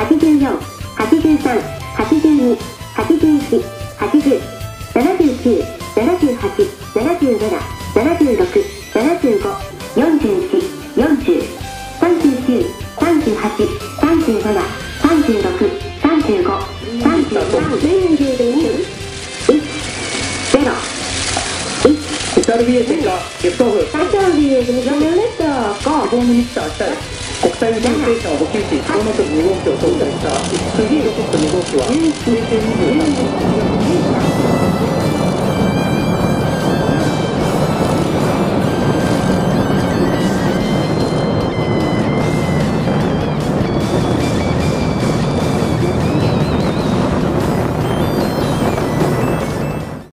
84、83、82、81、80、79、78、77、76、75、41、40、39、38、37、36、35、33、42、1、0、1、SRBA 点火リフ。トオフ。最長ビューにごめんねと、5、ホームミキサー下へ国際宇宙ステーションを補給しコウノトリ2号機を搭載した次ロケット2号機は11、12、13、